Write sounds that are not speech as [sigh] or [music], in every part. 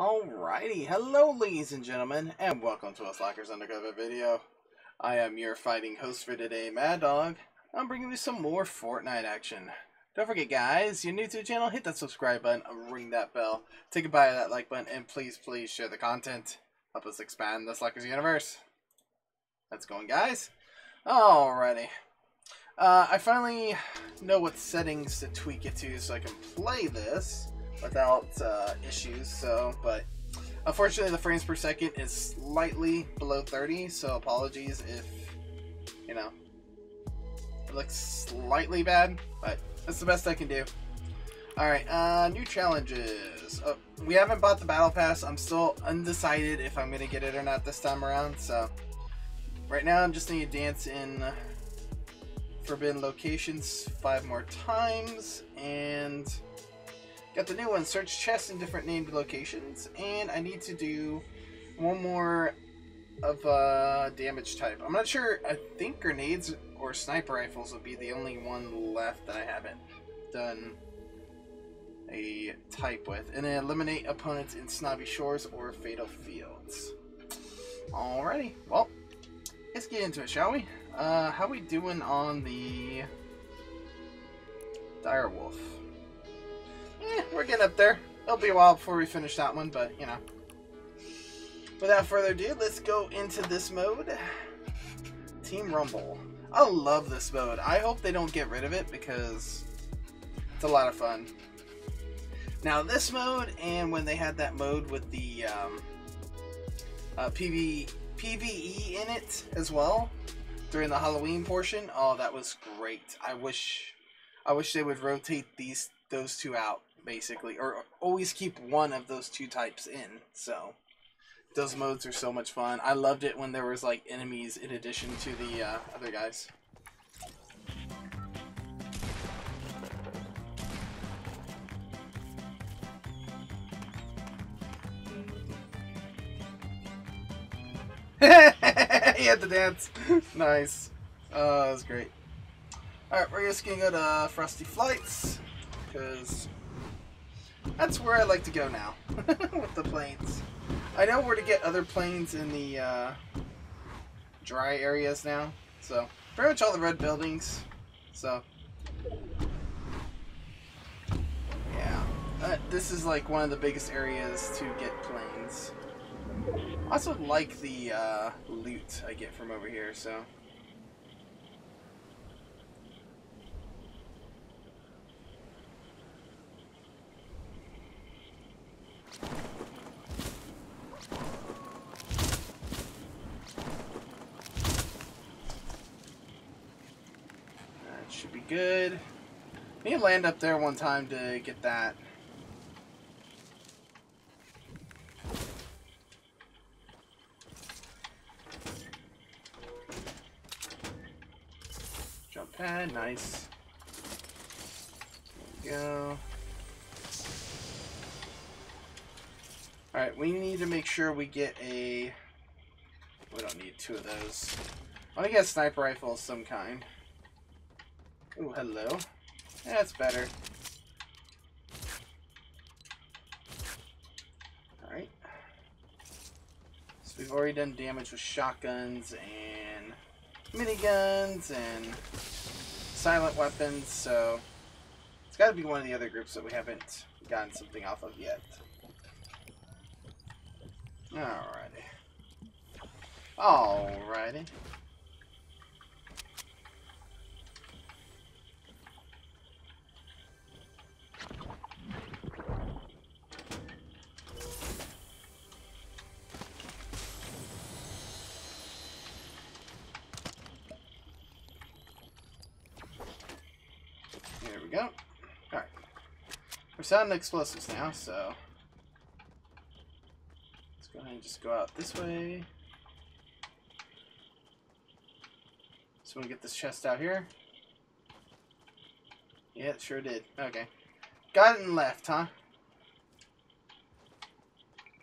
Alrighty, hello ladies and gentlemen, and welcome to a Slackers Undercover video. I am your fighting host for today, Mad Dog. I'm bringing you some more Fortnite action. Don't forget guys, you're new to the channel, hit that subscribe button, ring that bell, take a bite of that like button, and please, please share the content. Help us expand the Slackers universe. Let's go guys. Alrighty. Uh, I finally know what settings to tweak it to so I can play this without uh, issues. So, but unfortunately, the frames per second is slightly below 30. So apologies if you know it looks slightly bad, but that's the best I can do. All right, uh, new challenges. Oh, we haven't bought the battle pass. I'm still undecided if I'm gonna get it or not this time around. So right now, I'm just gonna dance in forbidden locations five more times and Got the new one, search chests in different named locations, and I need to do one more of uh, damage type. I'm not sure, I think grenades or sniper rifles will be the only one left that I haven't done a type with. And then eliminate opponents in Snobby Shores or Fatal Fields. Alrighty, well, let's get into it, shall we? Uh, how we doing on the Dire Wolf? Eh, we're getting up there. It'll be a while before we finish that one, but, you know. Without further ado, let's go into this mode. Team Rumble. I love this mode. I hope they don't get rid of it because it's a lot of fun. Now, this mode, and when they had that mode with the um, uh, PV, PvE in it as well, during the Halloween portion, oh, that was great. I wish, I wish they would rotate these those two out basically, or always keep one of those two types in. So those modes are so much fun. I loved it when there was like enemies in addition to the uh, other guys. [laughs] he had to dance. [laughs] nice. Oh, that was great. Alright, we're just gonna go to Frosty Flights because that's where I like to go now [laughs] with the planes. I know where to get other planes in the uh, dry areas now. So pretty much all the red buildings. So yeah, uh, this is like one of the biggest areas to get planes. I also like the uh, loot I get from over here. So. Should be good. I Need to land up there one time to get that. Jump pad, nice. There we go. Alright, we need to make sure we get a... We don't need two of those. I want to get a sniper rifle of some kind. Oh, hello. That's better. Alright. So we've already done damage with shotguns and miniguns and silent weapons, so it's got to be one of the other groups that we haven't gotten something off of yet. Alrighty. Alrighty. There we go. Alright. We're sounding explosives now, so... Let's go ahead and just go out this way. Want to get this chest out here. Yeah, it sure did. Okay. Got it and left, huh?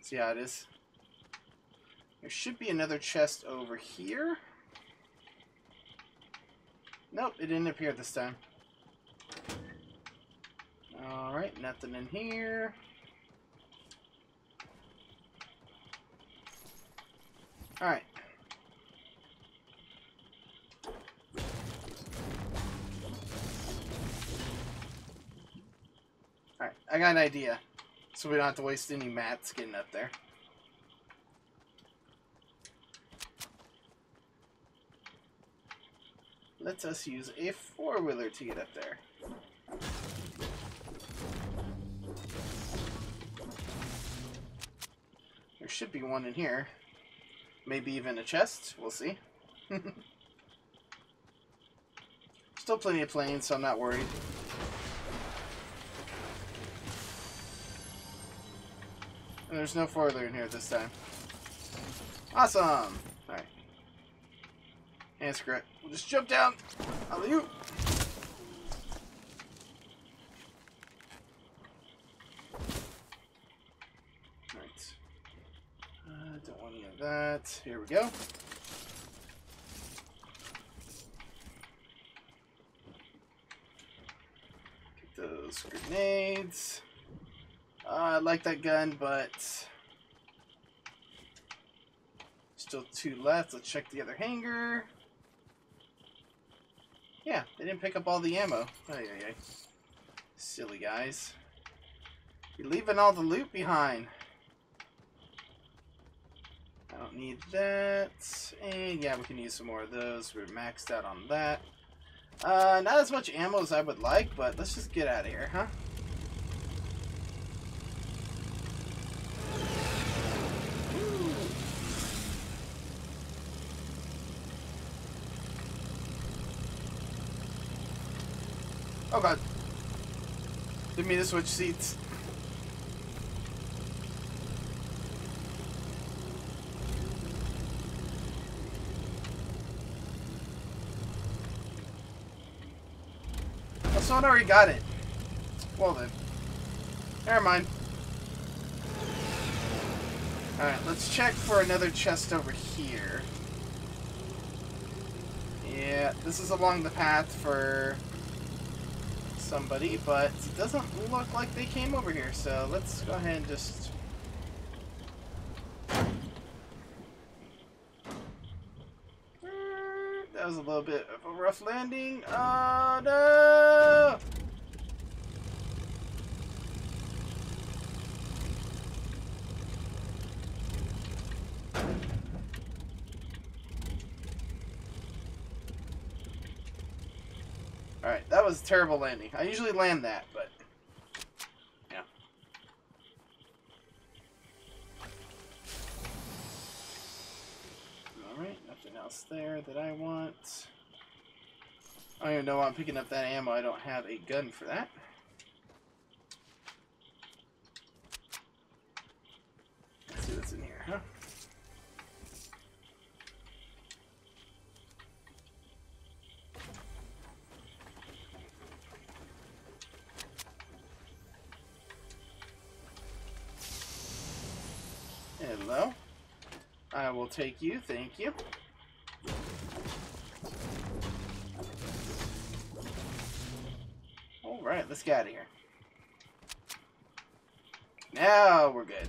See how it is. There should be another chest over here. Nope, it didn't appear this time. Alright, nothing in here. Alright. Alright, I got an idea. So we don't have to waste any mats getting up there. Let's us use a four-wheeler to get up there. There should be one in here. Maybe even a chest. We'll see. [laughs] Still plenty of planes, so I'm not worried. And there's no foiler in here this time. Awesome! Alright. And screw it. We'll just jump down. Alley you. Alright. Uh, don't want any of that. Here we go. Get those grenades. Uh, I like that gun, but still two left. Let's check the other hangar. Yeah, they didn't pick up all the ammo. Ay, ay, ay. Silly guys. You're leaving all the loot behind. I don't need that. And yeah, we can use some more of those. We're maxed out on that. Uh, not as much ammo as I would like, but let's just get out of here, huh? Oh god. Didn't mean to switch seats. Someone already got it. Well then. Never mind. Alright, let's check for another chest over here. Yeah, this is along the path for somebody, but it doesn't look like they came over here, so let's go ahead and just... That was a little bit rough landing. Uh, oh, no! Alright, that was a terrible landing. I usually land that, but... even know I'm picking up that ammo. I don't have a gun for that. Let's see what's in here, huh? Hello. I will take you, thank you. Alright, let's get out of here. Now we're good.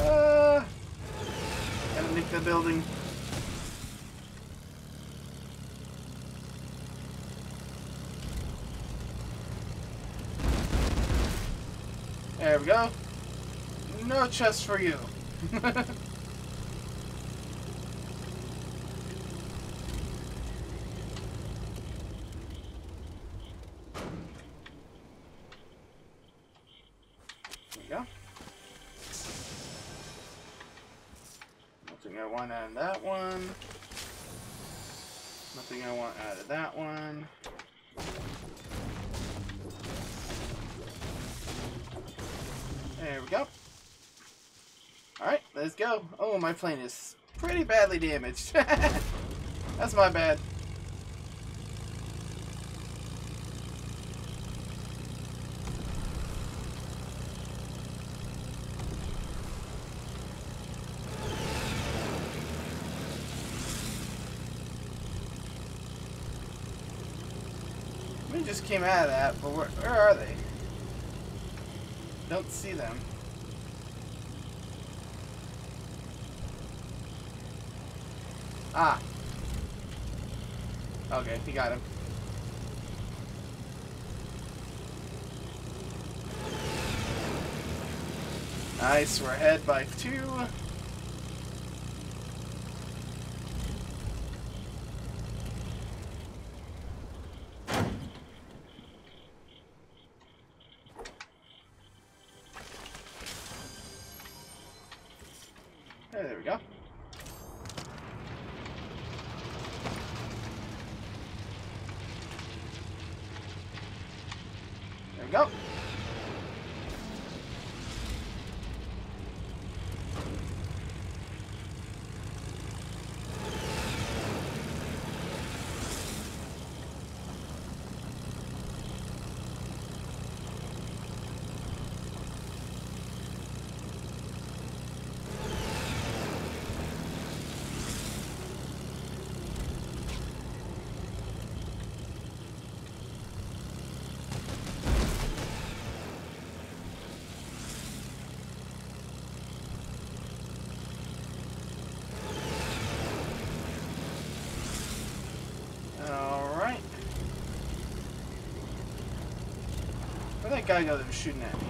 Uh, gotta the building. There we go. No chest for you. [laughs] There we go. Nothing I want out of that one. Nothing I want out of that one. There we go. Alright, let's go. Oh, my plane is pretty badly damaged. [laughs] That's my bad. came out of that, but where, where are they? Don't see them. Ah. Okay, he got him. Nice, we're ahead by two. There we go. There we go. Alright. Where'd that guy go that was shooting at me?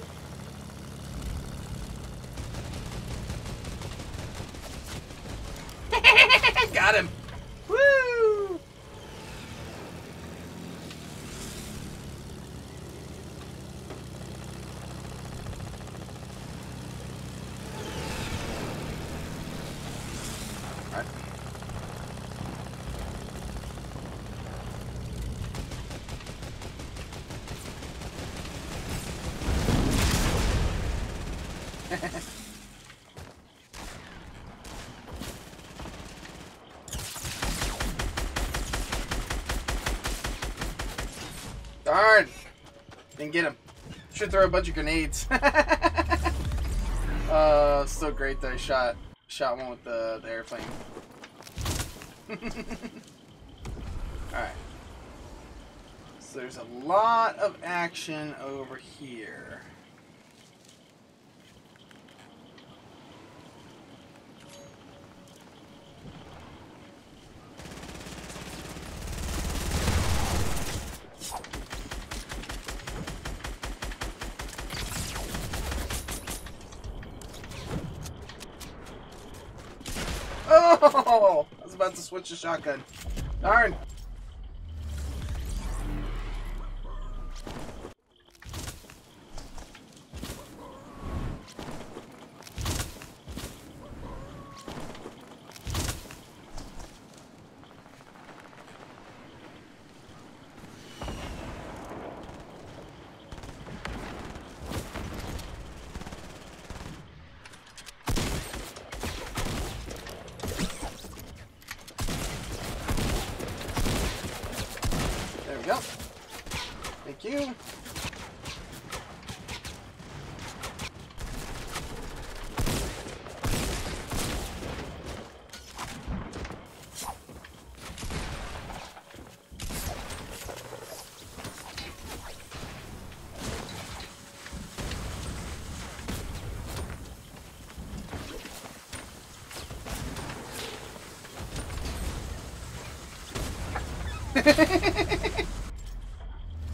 Darn! Didn't get him. Should throw a bunch of grenades. [laughs] uh, still great that I shot shot one with the, the airplane. [laughs] Alright. So there's a lot of action over here. Oh! I was about to switch to shotgun. Darn! You. [laughs]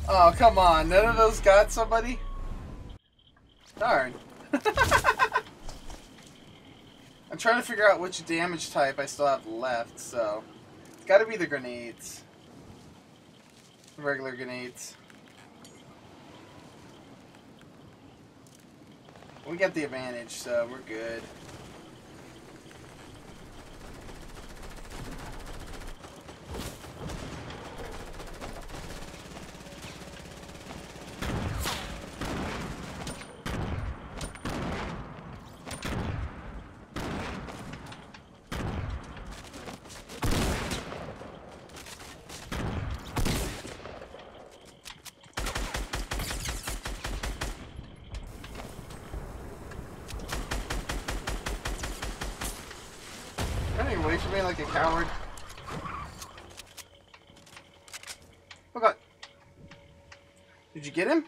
oh, come on. None of those got somebody? Darn. [laughs] I'm trying to figure out which damage type I still have left, so... It's gotta be the grenades. Regular grenades. We got the advantage, so we're good. Away from me like a coward. Oh god. Did you get him?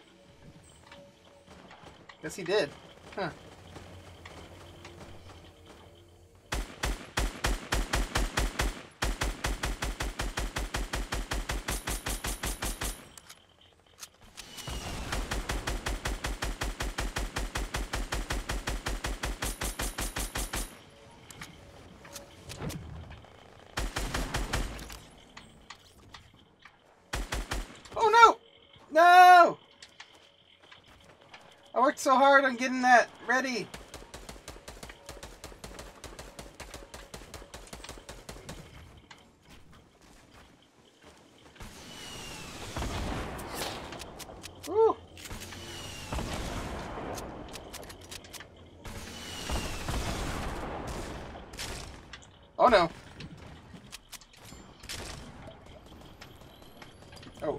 Guess he did. Huh. Oh no! No! I worked so hard on getting that ready. Oh no. Oh.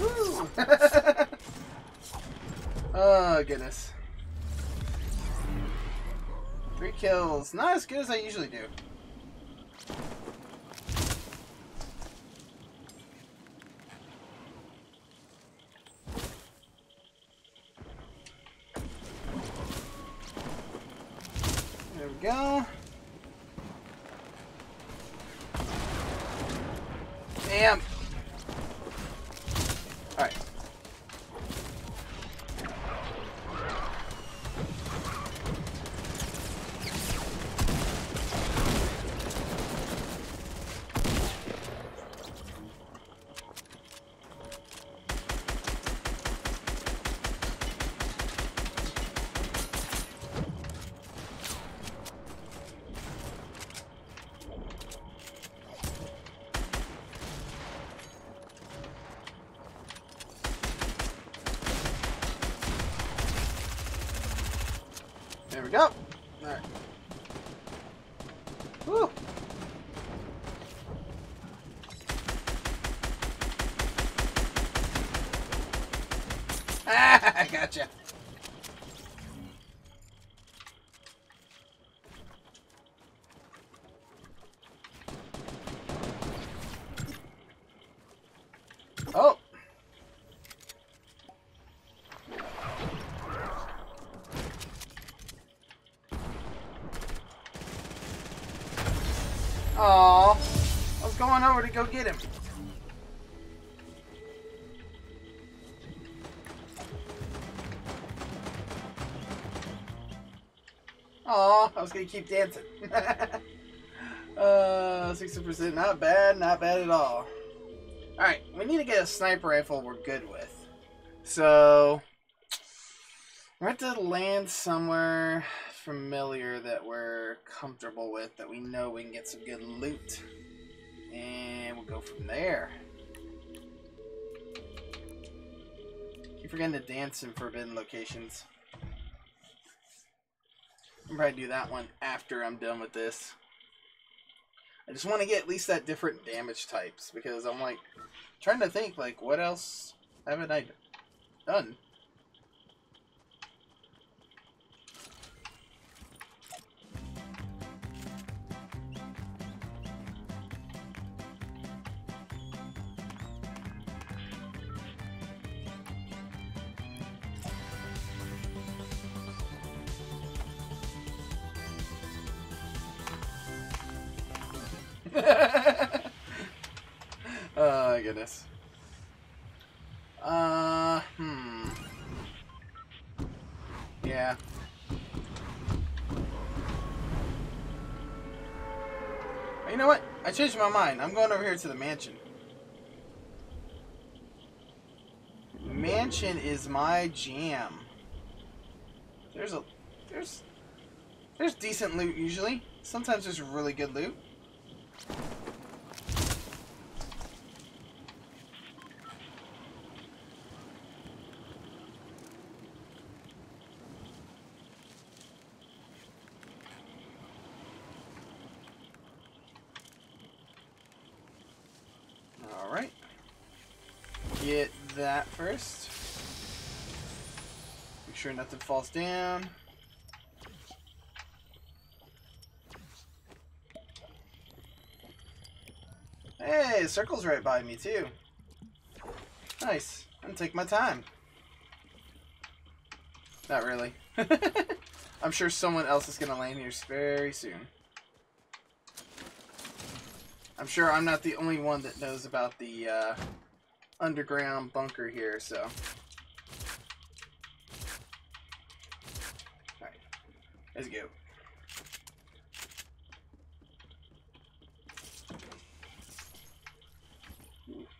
Woo! oh, goodness. Three kills. Not as good as I usually do. There we go. Damn. Alright. There we go. Alright. Woo! Ah, I gotcha. Oh! Aw, I was going over to go get him. Aw, I was gonna keep dancing. [laughs] uh, 60%, not bad, not bad at all. Alright, we need to get a sniper rifle we're good with. So, we're going to have to land somewhere familiar that we're comfortable with, that we know we can get some good loot. And go from there. Keep forgetting to dance in forbidden locations. I'll probably do that one after I'm done with this. I just want to get at least that different damage types because I'm like trying to think like what else haven't I done? Oh goodness. Uh, hmm. Yeah. You know what? I changed my mind. I'm going over here to the mansion. Mansion is my jam. There's a there's there's decent loot usually. Sometimes there's really good loot. Alright. Get that first. Make sure nothing falls down. Hey, circle's right by me too. Nice. I'm gonna take my time. Not really. [laughs] I'm sure someone else is gonna land here very soon. I'm sure I'm not the only one that knows about the uh, underground bunker here, so. Let's go.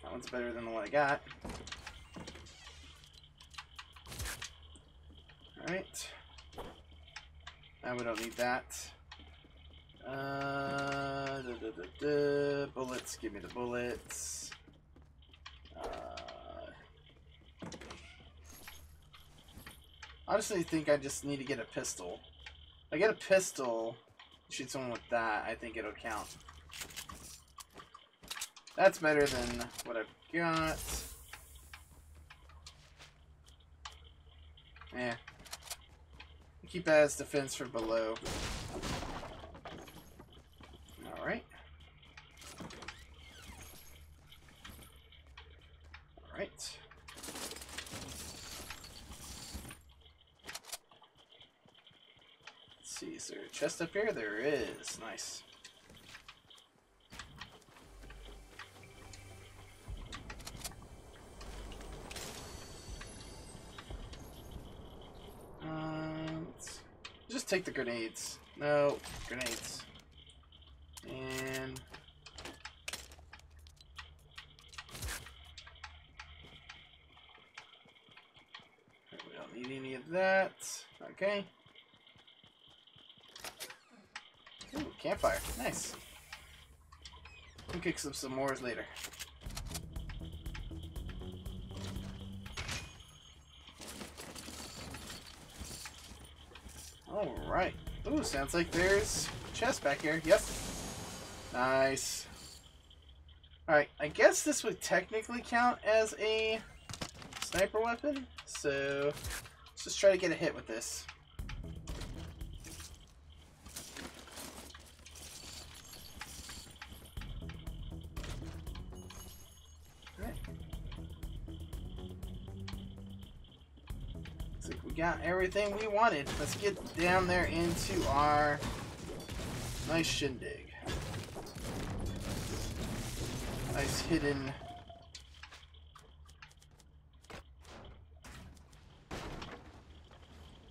That one's better than the one I got. Alright. Now we don't need that. Uh, da, da, da. Bullets, give me the bullets. Uh, honestly, think I just need to get a pistol. I get a pistol, shoot someone with that, I think it'll count. That's better than what I've got. Yeah. Keep that as defense for below. Alright. Alright. Let's see, is there a chest up here? There is. Nice. Um, just take the grenades. No, grenades. And we don't need any of that. Okay. Ooh, campfire. Nice. We'll kick some some more later. Alright. Ooh, sounds like there's chest back here. Yep. Nice. Alright, I guess this would technically count as a sniper weapon. So, let's just try to get a hit with this. We got everything we wanted. Let's get down there into our nice shindig. Nice hidden.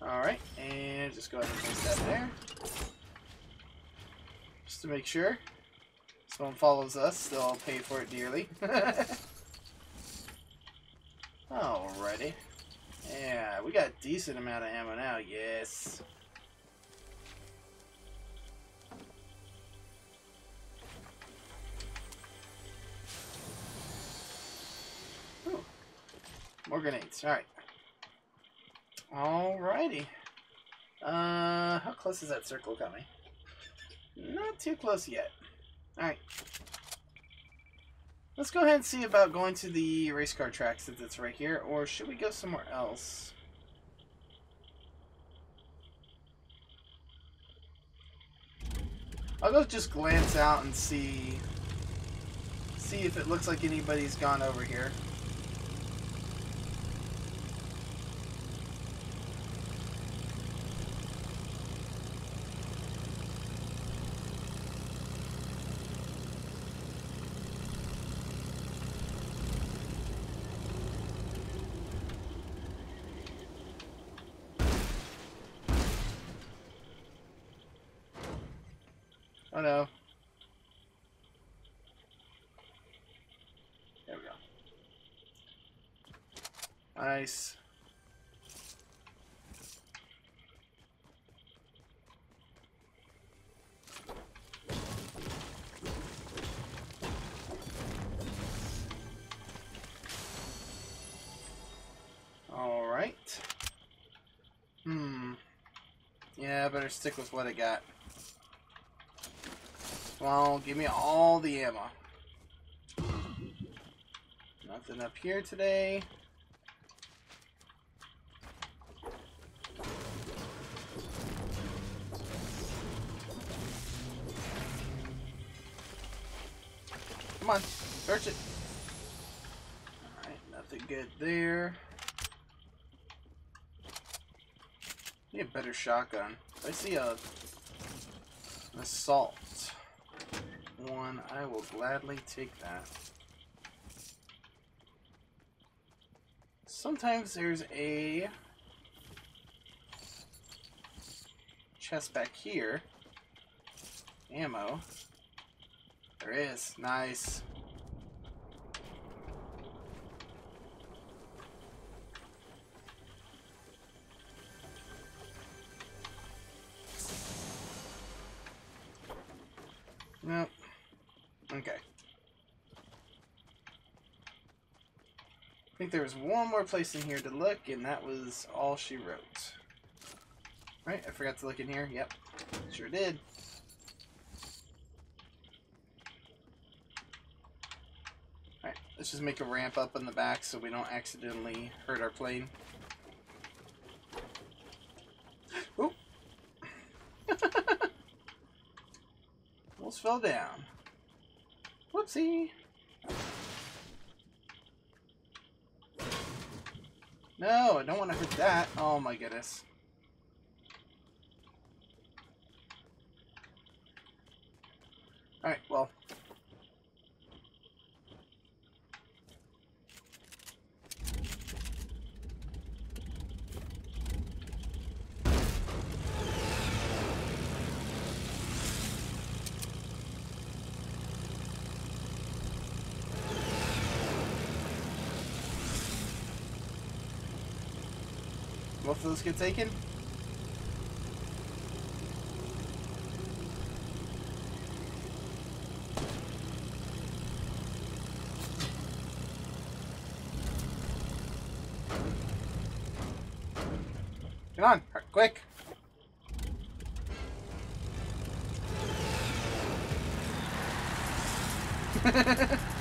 Alright, and just go ahead and place that there. Just to make sure. Someone follows us, they'll pay for it dearly. [laughs] Alrighty. Yeah, we got a decent amount of ammo now, yes. Ooh. More grenades, alright. Alrighty. Uh, how close is that circle coming? Not too close yet. Alright. Let's go ahead and see about going to the race car track since it's right here, or should we go somewhere else? I'll go just glance out and see see if it looks like anybody's gone over here. Nice. All right. Hmm. Yeah, I better stick with what I got. Well, give me all the ammo. Nothing up here today. Come on, search it. Alright, nothing good there. Need a better shotgun. I see a an assault one, I will gladly take that. Sometimes there's a chest back here. Ammo. There is. Nice. Nope. Okay. I think there was one more place in here to look, and that was all she wrote. Right, I forgot to look in here. Yep, sure did. Alright, let's just make a ramp up in the back so we don't accidentally hurt our plane. Oop! [laughs] Almost fell down. Whoopsie. No, I don't want to hurt that. Oh my goodness. Alright, well, Of those get taken? Come on, quick! [laughs]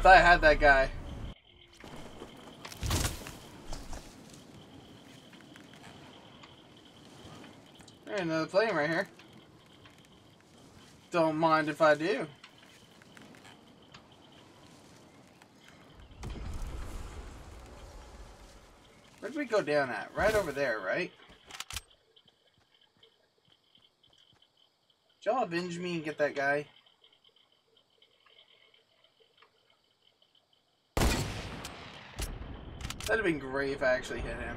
thought I had that guy. There's another plane right here. Don't mind if I do. Where'd we go down at? Right over there, right? Did y'all avenge me and get that guy? That'd have been great if I actually hit him.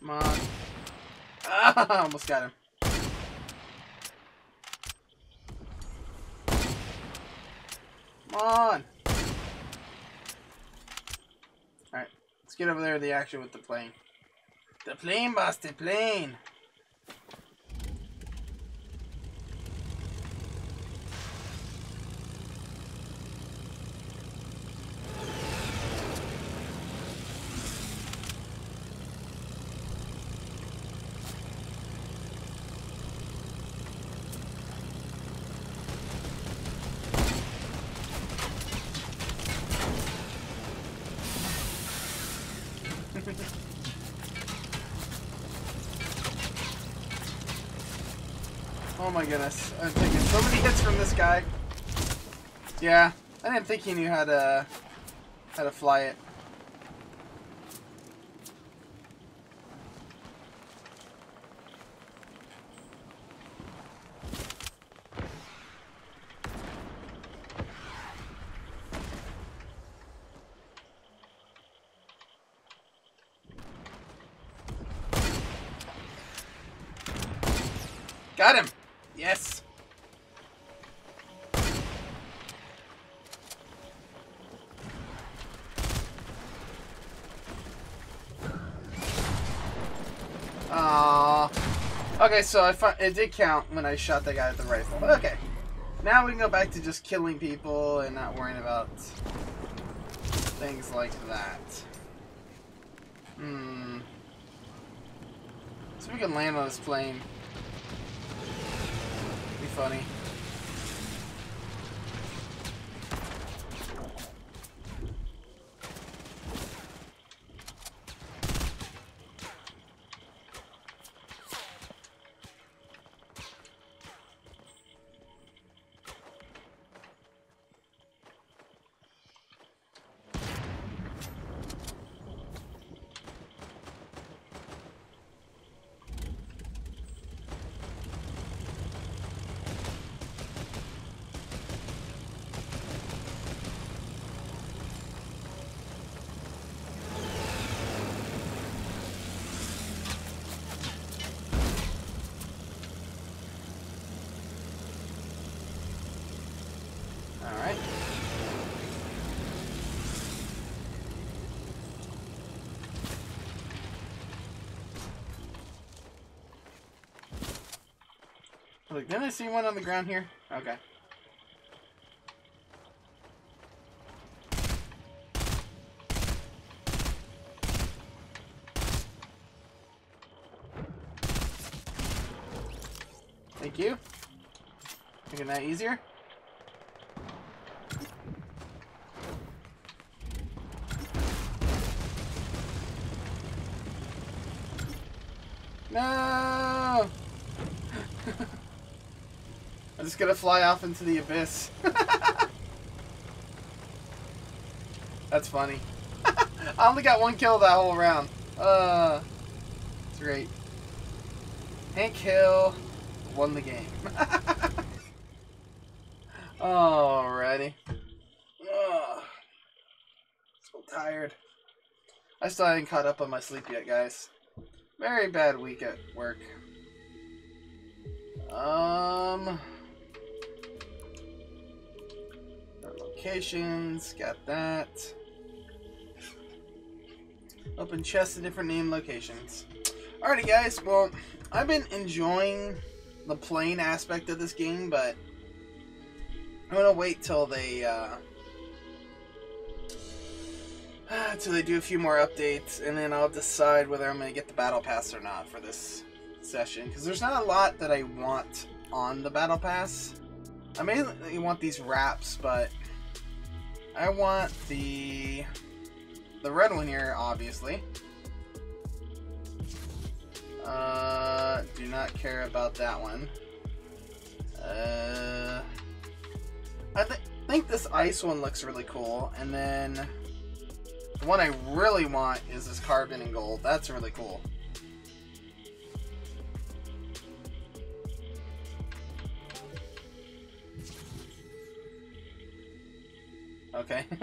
Come on. [laughs] Ah, almost got him. On. Alright, let's get over there to the action with the plane. The plane, boss, the plane. Goodness. I'm taking so many hits from this guy. Yeah, I didn't think he knew how to how to fly it. Got him! Yes! Aww. Okay, so I it did count when I shot that guy with the rifle. Okay. Now we can go back to just killing people and not worrying about things like that. Hmm. So we can land on this plane. Be funny. Look, didn't I see one on the ground here? Okay. Thank you. Making that easier. No! [laughs] I'm just gonna fly off into the abyss. [laughs] That's funny. [laughs] I only got one kill that whole round. Uh, it's great. Hank Hill won the game. [laughs] Alrighty. Ugh. So tired. I still haven't caught up on my sleep yet, guys. Very bad week at work. Um, locations, got that. Open chests in different name locations. Alrighty, guys. Well, I've been enjoying the playing aspect of this game, but I'm gonna wait till they uh, [sighs] until they do a few more updates, and then I'll decide whether I'm gonna get the battle pass or not for this session. Because there's not a lot that I want on the battle pass. I mainly want these wraps, but I want the the red one here, obviously. Uh, do not care about that one. Uh, I th think this ice one looks really cool, and then the one I really want is this carbon and gold. That's really cool. Okay. [laughs]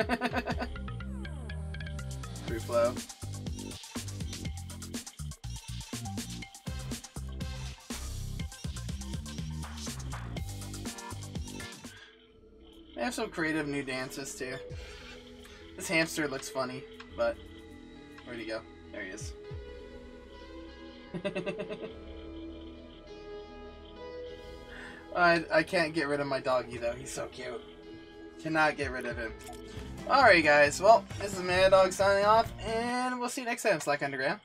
Free flow. They have some creative new dances too. This hamster looks funny, but where'd he go? There he is. [laughs] I, I can't get rid of my doggy though, he's so cute. Cannot get rid of him. Alright guys, well, this is Mad Dog signing off, and we'll see you next time, Slack Underground.